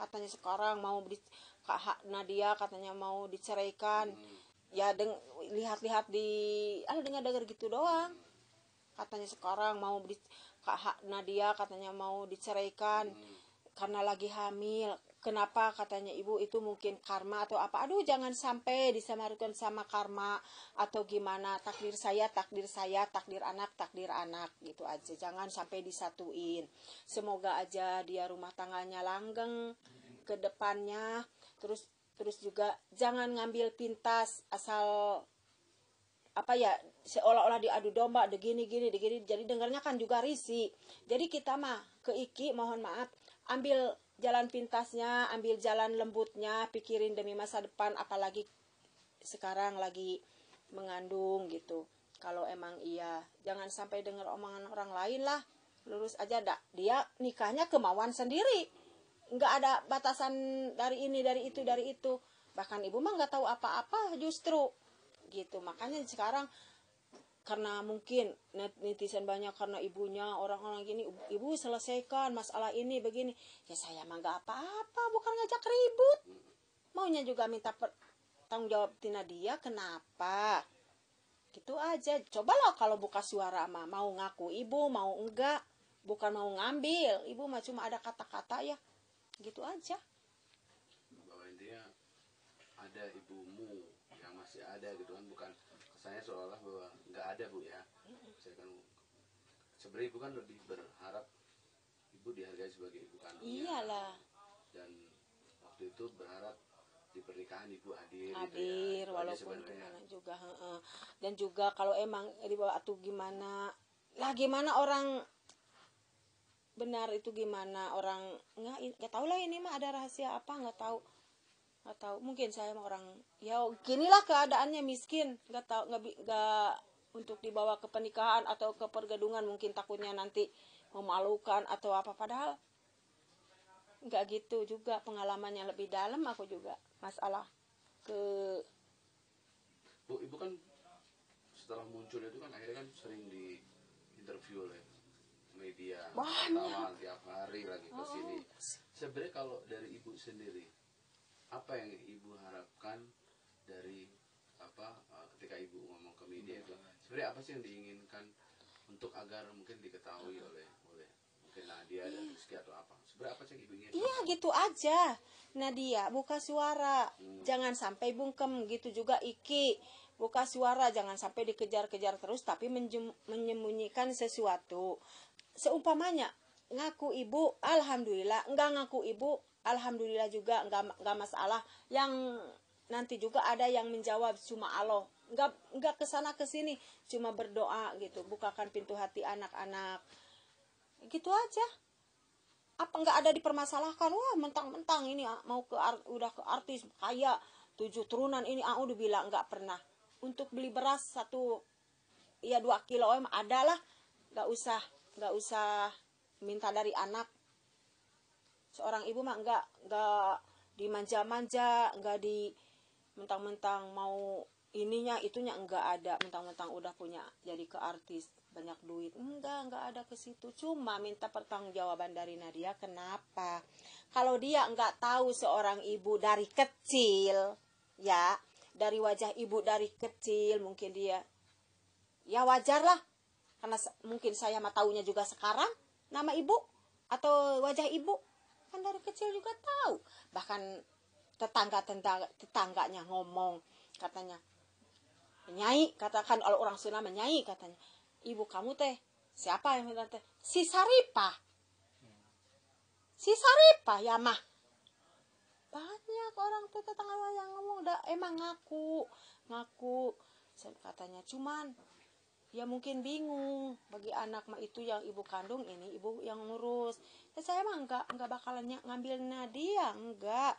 katanya sekarang mau di Kak Nadia katanya mau diceraikan. Ya deng lihat-lihat di ah dengar dengar gitu doang. Katanya sekarang mau di Kak Nadia katanya mau diceraikan. Karena lagi hamil kenapa katanya ibu itu mungkin karma atau apa? Aduh jangan sampai disamarukan sama karma atau gimana. Takdir saya takdir saya takdir anak takdir anak gitu aja. Jangan sampai disatuin. Semoga aja dia rumah tangganya langgeng ke depannya. Terus terus juga jangan ngambil pintas asal apa ya seolah-olah diadu domba begini gini begini. Jadi dengarnya kan juga risi jadi kita mah ke Iki mohon maaf ambil jalan pintasnya ambil jalan lembutnya pikirin demi masa depan apalagi sekarang lagi mengandung gitu. Kalau emang iya jangan sampai dengar omongan orang lain lah. Lurus aja dak dia nikahnya kemauan sendiri. Nggak ada batasan dari ini dari itu dari itu. Bahkan ibu mah nggak tahu apa-apa justru. Gitu. Makanya sekarang karena mungkin netizen banyak karena ibunya orang-orang gini ibu selesaikan masalah ini begini. Ya saya mah nggak apa-apa bukan ngajak ribut. Maunya juga minta per, tanggung jawab Tina dia kenapa? Gitu aja. Cobalah kalau buka suara mah mau ngaku ibu mau enggak. Bukan mau ngambil ibu mah cuma ada kata-kata ya. Gitu aja. Bahwa intinya ada ibumu yang masih ada gitu kan. Bukan kesannya seolah bahwa nggak ada bu ya. Saya kan sebenarnya ibu kan lebih berharap ibu dihargai sebagai ibu kandungnya. Iyalah. Dan waktu itu berharap di pernikahan ibu hadir hadir gitu ya. Walaupun gimana juga heeh. dan juga kalau emang dibawa tuh gimana lah gimana orang benar itu gimana orang nggak nggak tahu lah ini mah ada rahasia apa nggak tahu nggak tahu. Mungkin saya mah orang ya ginilah keadaannya miskin. Nggak tahu nggak nggak untuk dibawa ke pernikahan atau ke pergadungan mungkin takutnya nanti memalukan atau apa. Padahal nggak gitu juga pengalaman yang lebih dalam aku juga. Masalah ke bu ibu kan setelah muncul itu kan akhirnya kan sering di interview oleh media Banyak. tiap hari lagi ke sini. Oh. sebenarnya kalau dari ibu sendiri apa yang ibu harapkan dari apa eh, ketika ibu ngomong ke media itu? Sebenarnya apa sih yang diinginkan untuk agar mungkin diketahui oleh oleh mungkin Nadia dan Rizky atau apa? Sebenarnya apa sih yang ibu inginkan? Iya gitu aja. Nadia buka suara. Jangan sampai bungkem gitu juga Iki. Buka suara jangan sampai dikejar-kejar terus tapi menyembunyikan sesuatu. Seumpamanya ngaku ibu alhamdulillah enggak ngaku ibu alhamdulillah juga enggak enggak masalah. Yang nanti juga ada yang menjawab cuma Allah enggak enggak ke sana ke sini cuma berdoa gitu bukakan pintu hati anak-anak. Gitu aja. Apa nggak ada dipermasalahkan? Wah mentang-mentang ini ah, mau ke udah ke artis kaya tujuh turunan ini ah udah bilang nggak pernah. Untuk beli beras satu ya dua kilo em ada lah. Nggak usah nggak usah minta dari anak seorang ibu mah nggak nggak dimanja-manja nggak di mentang-mentang mau ininya itunya enggak ada. Mentang-mentang udah punya jadi ke artis banyak duit. Enggak enggak ada ke situ. Cuma minta pertanggungjawaban dari Nadia kenapa? Kalau dia enggak tahu seorang ibu dari kecil ya dari wajah ibu dari kecil mungkin dia ya wajar lah. Karena mungkin saya mah taunya juga sekarang nama ibu atau wajah ibu kan dari kecil juga tahu. Bahkan tetangga tetangga tetangganya ngomong katanya nyai katakan kalau orang Sunda menyai katanya ibu kamu teh siapa yang bilang teh? Si Saripa si Saripa ya mah. Banyak orang tuh tetangga yang ngomong udah emang ngaku ngaku. Katanya cuman ya mungkin bingung bagi anak mah itu yang ibu kandung ini ibu yang ngurus. Ya saya mah enggak enggak bakalan ny- ngambil Nadia enggak.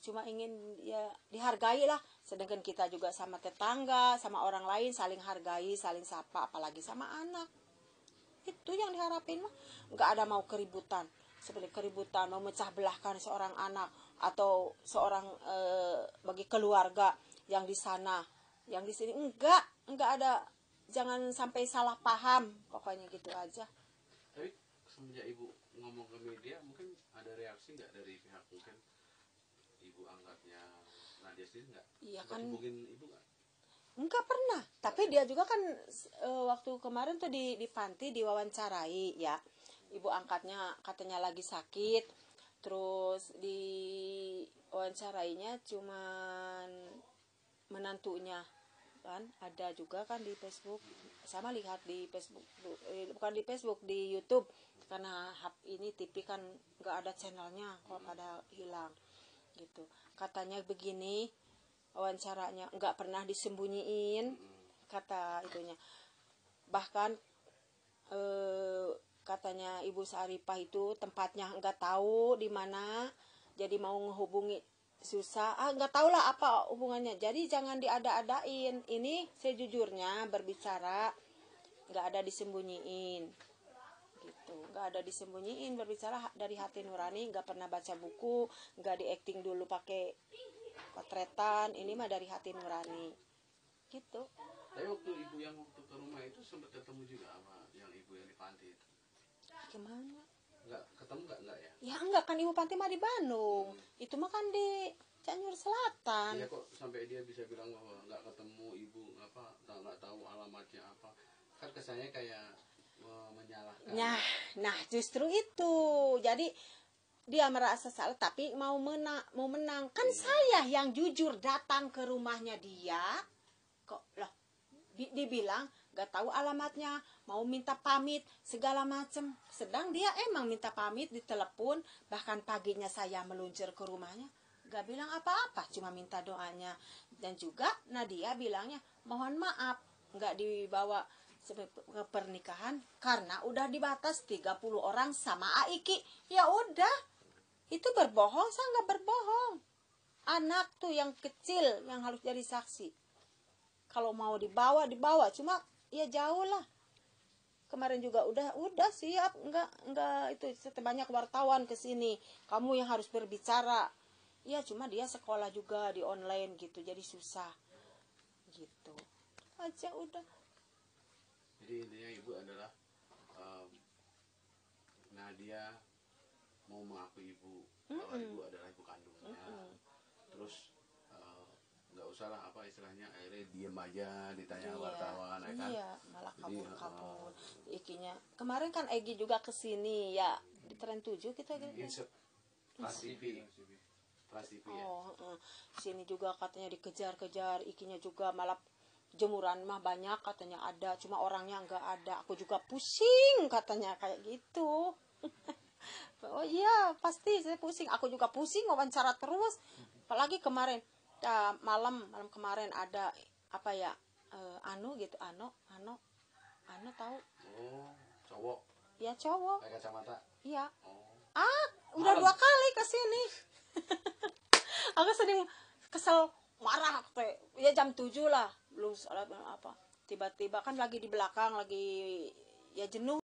Cuma ingin ya dihargai lah. Sedangkan kita juga sama tetangga sama orang lain saling hargai saling sapa apalagi sama anak. Itu yang diharapin mah. Nggak ada mau keributan. Seperti keributan memecah belahkan seorang anak atau seorang eh, bagi keluarga yang di sana yang di sini. Enggak enggak ada jangan sampai salah paham pokoknya gitu aja tapi semenjak ibu ngomong ke media mungkin ada reaksi nggak dari pihak mungkin ibu angkatnya Nadia sendiri nggak Iya kan. hubungin ibu nggak Enggak pernah, tapi dia juga kan eh, waktu kemarin tuh di di panti diwawancarai ya. Ibu angkatnya katanya lagi sakit. Terus di wawancarainya cuman menantunya kan? Ada juga kan di Facebook. Sama lihat di Facebook eh, bukan di Facebook di YouTube. Karena hap ini TV kan nggak ada channelnya kok pada hilang gitu. Katanya begini wawancaranya nggak pernah disembunyiin kata itunya. Bahkan eh, katanya ibu Saripah itu tempatnya nggak tahu di mana jadi mau menghubungi susah. Ah nggak tahu lah apa hubungannya. Jadi jangan diada-adain. Ini sejujurnya berbicara nggak ada disembunyiin. Gitu. Nggak ada disembunyiin berbicara dari hati nurani nggak pernah baca buku nggak di acting dulu pakai potretan. Ini mah dari hati nurani. Gitu. Tapi waktu ibu yang waktu ke rumah itu sempat ketemu juga sama yang ibu yang di panti itu? Gimana nggak ketemu nggak nggak ya ya enggak kan ibu panti mah di Bandung itu mah kan di Cianjur Selatan Iya kok sampai dia bisa bilang bahwa nggak ketemu ibu apa nggak nggak tahu alamatnya apa kan kesannya kayak menyalahkan Nah, nah justru itu. Jadi dia merasa salah tapi mau menang, mau menang. Kan saya yang jujur datang ke rumahnya dia. Kok loh di- dibilang gak tahu alamatnya, mau minta pamit segala macem. Sedang dia emang minta pamit di telepon, bahkan paginya saya meluncur ke rumahnya. Gak bilang apa-apa, cuma minta doanya. Dan juga Nadia bilangnya, mohon maaf, nggak dibawa ke pernikahan karena udah dibatas 30 orang sama Aiki. Ya udah, itu berbohong, saya nggak berbohong. Anak tuh yang kecil yang harus jadi saksi. Kalau mau dibawa, dibawa. Cuma ya jauh lah. Kemarin juga udah udah siap nggak nggak itu banyak wartawan ke sini. Kamu yang harus berbicara. Ya cuma dia sekolah juga di online gitu, jadi susah. Gitu. Aja udah. jadi intinya ibu adalah em, Nadia mau mengakui ibu bahwa ibu adalah ibu kandungnya terus eh, nggak usah lah apa istilahnya akhirnya diem aja ditanya wartawan ya kan Iya, malah kabur-kabur. Ikinya. Kemarin kan Egi juga ke sini ya di tren 7 kita gitu. Insert Trans TV Trans TV ya Oh, heeh. sini juga katanya dikejar-kejar, ikinya juga malah jemuran mah banyak katanya ada, cuma orangnya nggak ada. Aku juga pusing katanya kayak gitu. oh iya, pasti saya pusing. Aku juga pusing wawancara terus. Apalagi kemarin malam malam kemarin ada apa ya? eh, anu gitu, Ano, Ano, Ano tahu? oh cowok Ya cowok. pakai kacamata Iya. oh Ah, udah Malam. dua kali ke sini. aku sering kesel marah teh. Ya jam 7 lah, belum sholat belum apa. Tiba-tiba kan lagi di belakang lagi ya jenuh